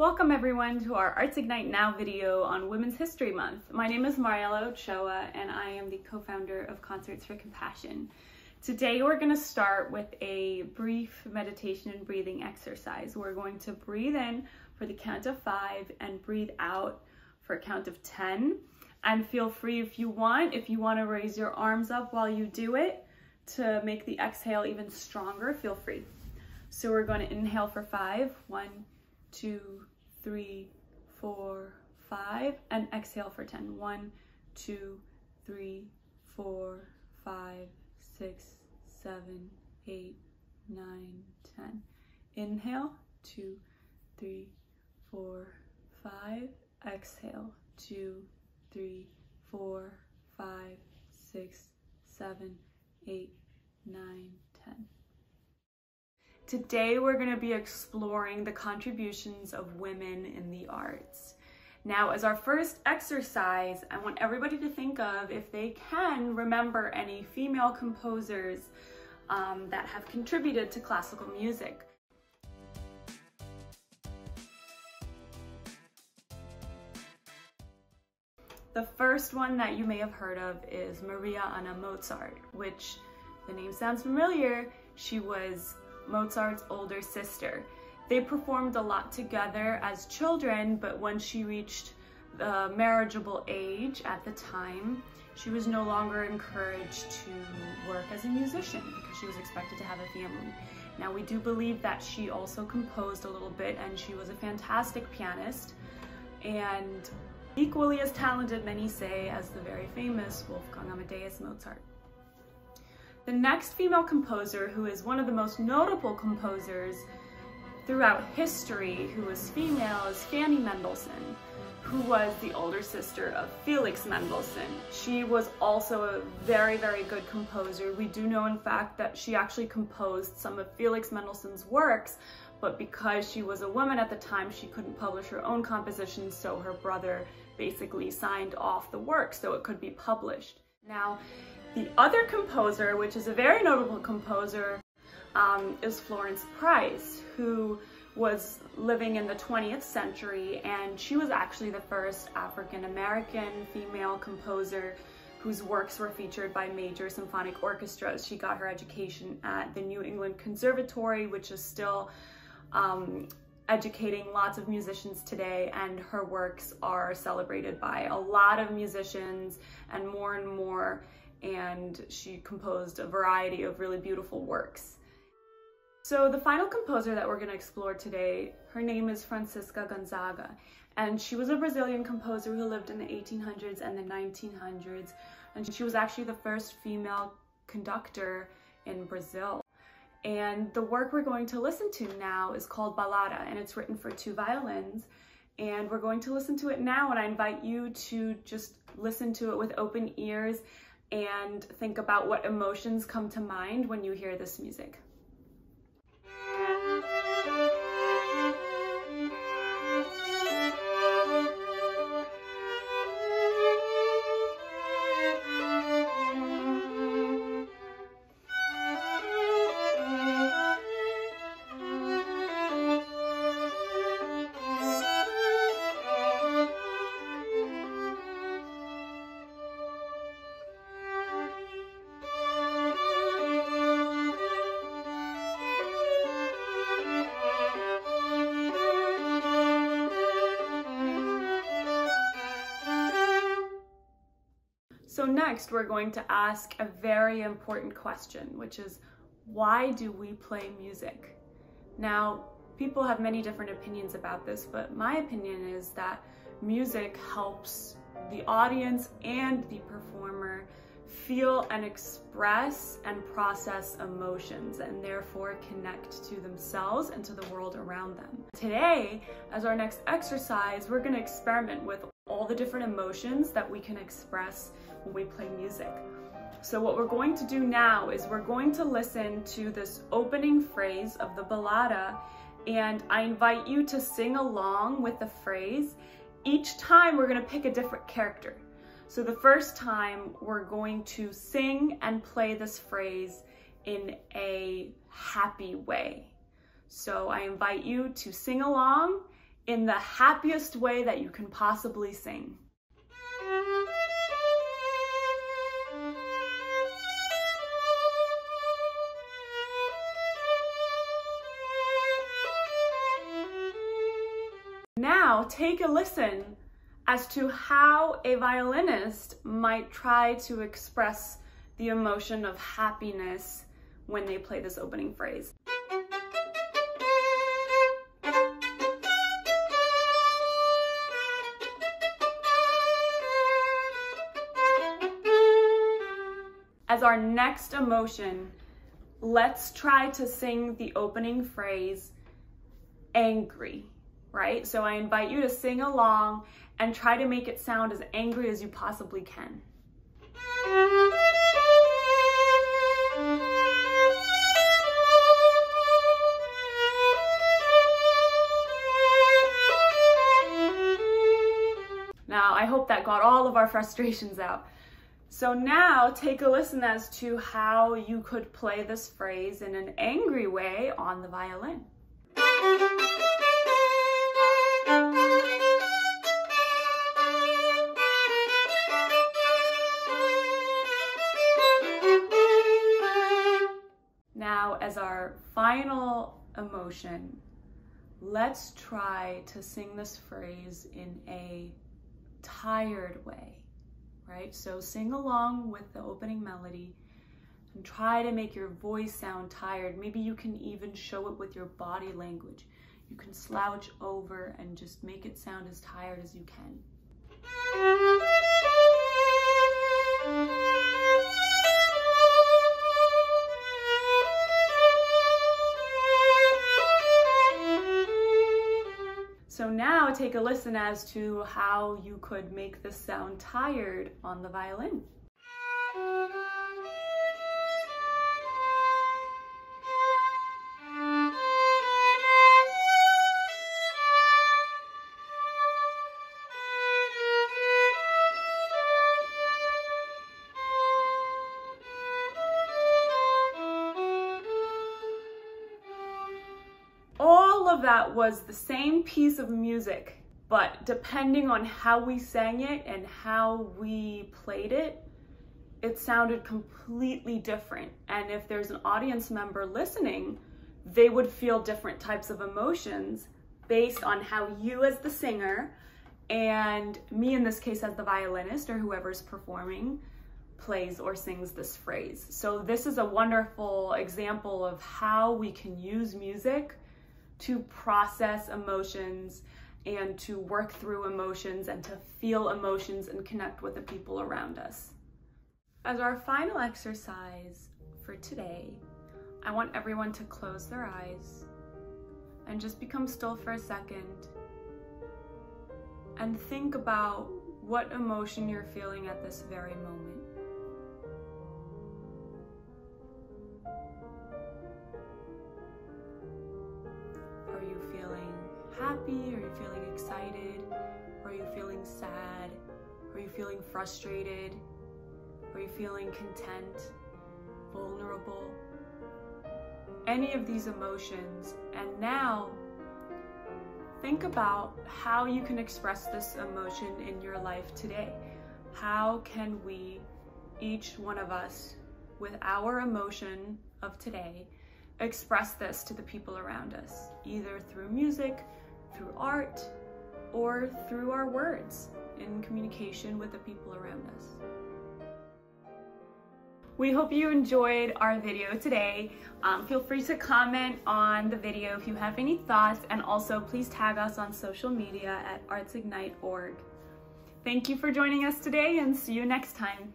Welcome everyone to our Arts Ignite Now video on Women's History Month. My name is Mariella Ochoa and I am the co-founder of Concerts for Compassion. Today we're going to start with a brief meditation and breathing exercise. We're going to breathe in for the count of five and breathe out for a count of 10. And feel free if you want, if you want to raise your arms up while you do it to make the exhale even stronger, feel free. So we're going to inhale for five. One, three, four, five. And exhale for 10. One, two, three, four, five, six, seven, eight, nine, ten. Inhale, two, three, four, five. Exhale, two, three, four, five, six, seven, eight, nine, ten. Today we're going to be exploring the contributions of women in the arts. Now, as our first exercise, I want everybody to think of, if they can, remember any female composers um, that have contributed to classical music. The first one that you may have heard of is Maria Anna Mozart, which the name sounds familiar. She was Mozart's older sister. They performed a lot together as children, but when she reached the marriageable age at the time, she was no longer encouraged to work as a musician because she was expected to have a family. Now we do believe that she also composed a little bit and she was a fantastic pianist and equally as talented, many say, as the very famous Wolfgang Amadeus Mozart. The next female composer who is one of the most notable composers throughout history who was female is Fanny Mendelssohn, who was the older sister of Felix Mendelssohn. She was also a very, very good composer. We do know, in fact, that she actually composed some of Felix Mendelssohn's works, but because she was a woman at the time, she couldn't publish her own compositions, so her brother basically signed off the work so it could be published. Now, the other composer, which is a very notable composer, um, is Florence Price, who was living in the 20th century, and she was actually the first African-American female composer whose works were featured by major symphonic orchestras. She got her education at the New England Conservatory, which is still um, educating lots of musicians today, and her works are celebrated by a lot of musicians and more and more, and she composed a variety of really beautiful works. So the final composer that we're going to explore today, her name is Francisca Gonzaga, and she was a Brazilian composer who lived in the 1800s and the 1900s, and she was actually the first female conductor in Brazil. And the work we're going to listen to now is called Balada, and it's written for two violins. And we're going to listen to it now, and I invite you to just listen to it with open ears and think about what emotions come to mind when you hear this music. So next we're going to ask a very important question, which is why do we play music? Now, people have many different opinions about this, but my opinion is that music helps the audience and the performer feel and express and process emotions and therefore connect to themselves and to the world around them. Today, as our next exercise, we're going to experiment with all the different emotions that we can express when we play music. So what we're going to do now is we're going to listen to this opening phrase of the ballada and I invite you to sing along with the phrase. Each time we're gonna pick a different character. So the first time we're going to sing and play this phrase in a happy way. So I invite you to sing along in the happiest way that you can possibly sing. Now take a listen as to how a violinist might try to express the emotion of happiness when they play this opening phrase. As our next emotion, let's try to sing the opening phrase angry right? So I invite you to sing along and try to make it sound as angry as you possibly can. Now, I hope that got all of our frustrations out. So now take a listen as to how you could play this phrase in an angry way on the violin. Now, as our final emotion, let's try to sing this phrase in a tired way, right? So sing along with the opening melody and try to make your voice sound tired. Maybe you can even show it with your body language. You can slouch over and just make it sound as tired as you can. Take a listen as to how you could make this sound tired on the violin. Of that was the same piece of music, but depending on how we sang it and how we played it, it sounded completely different. And if there's an audience member listening, they would feel different types of emotions based on how you as the singer and me in this case as the violinist or whoever's performing plays or sings this phrase. So this is a wonderful example of how we can use music to process emotions and to work through emotions and to feel emotions and connect with the people around us. As our final exercise for today, I want everyone to close their eyes and just become still for a second and think about what emotion you're feeling at this very moment. Feeling frustrated? Are you feeling content, vulnerable? Any of these emotions. And now, think about how you can express this emotion in your life today. How can we, each one of us, with our emotion of today, express this to the people around us, either through music, through art, or through our words in communication with the people around us. We hope you enjoyed our video today. Um, feel free to comment on the video if you have any thoughts and also please tag us on social media at artsignite.org. Thank you for joining us today and see you next time.